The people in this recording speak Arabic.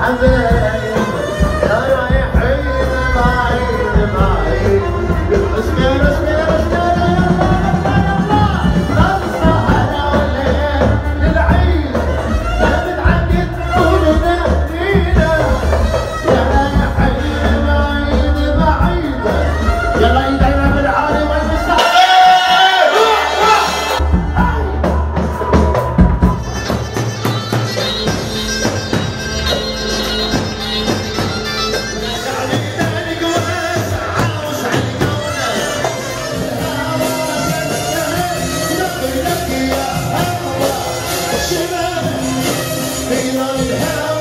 حبايب يا رايح Singing on in hell.